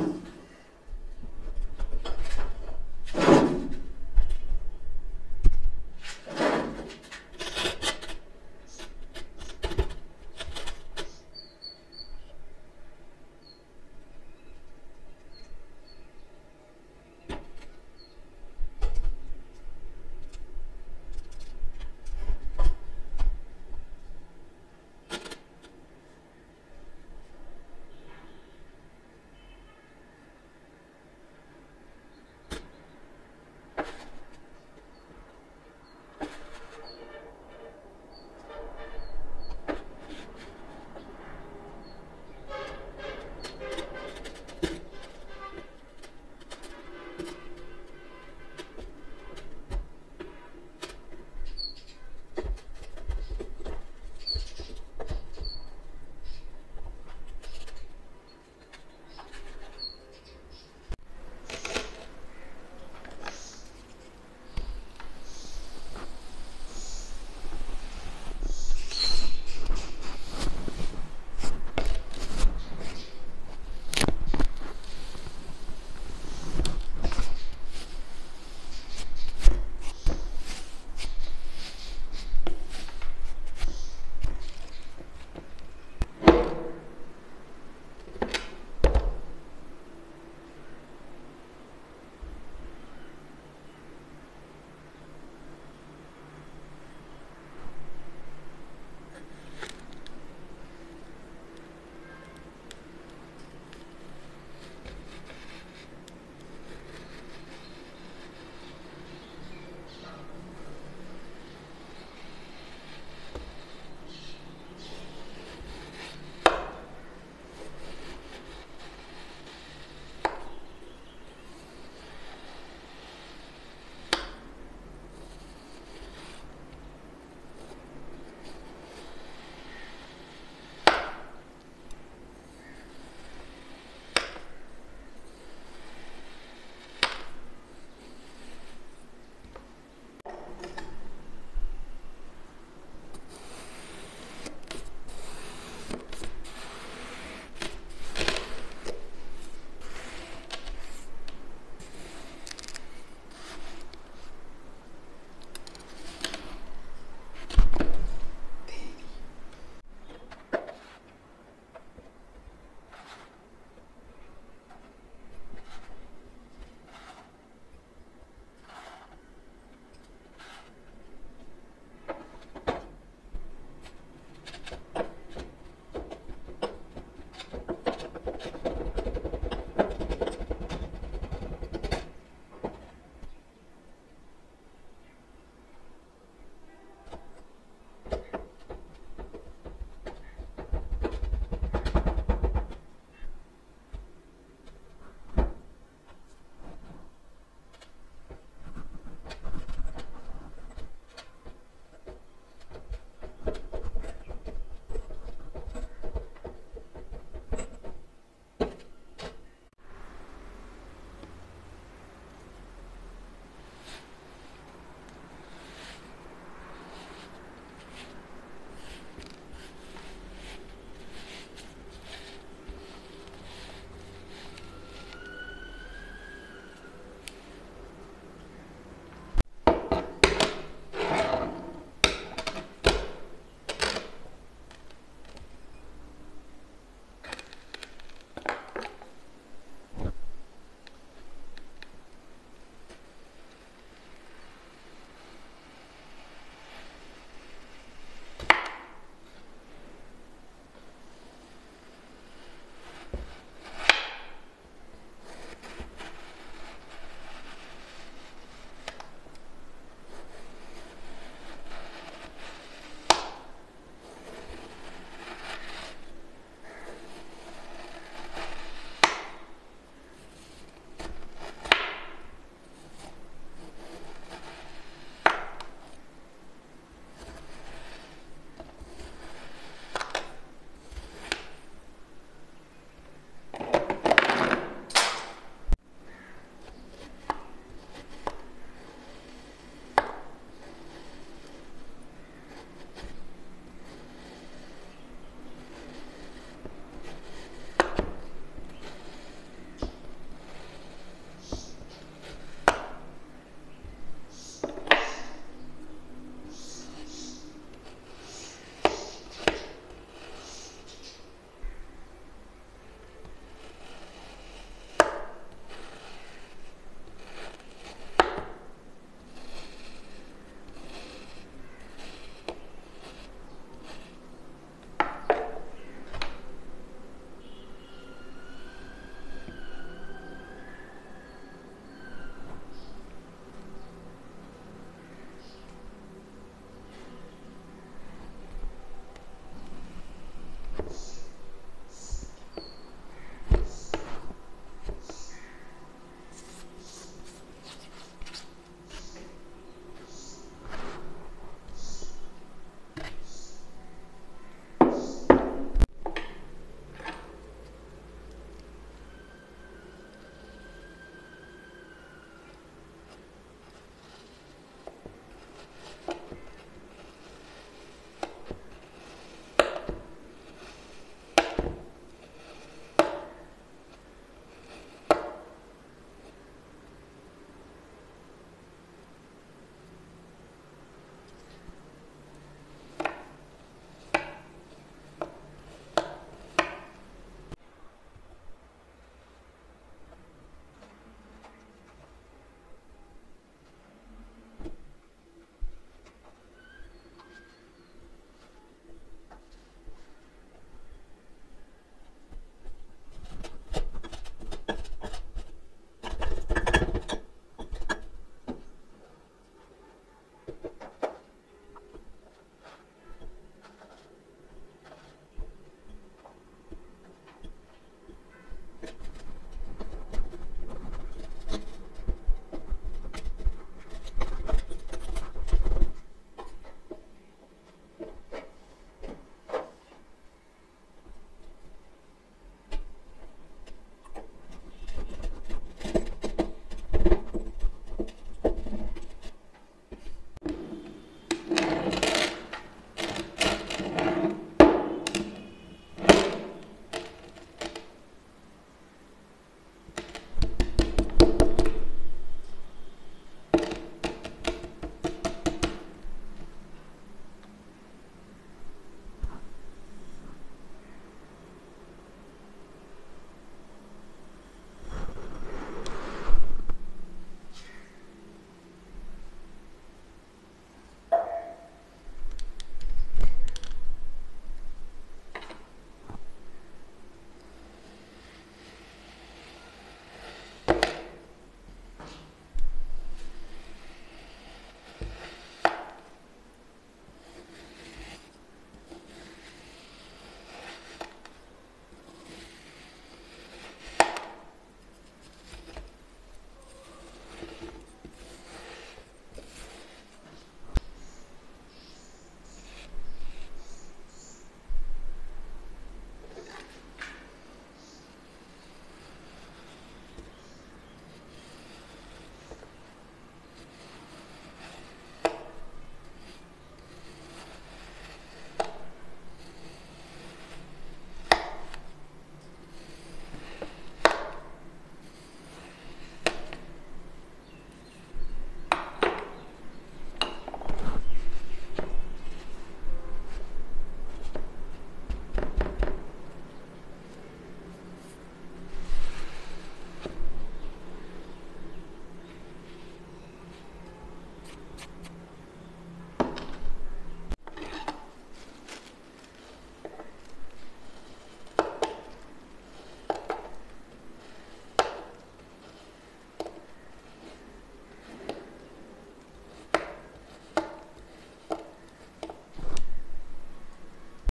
Amen.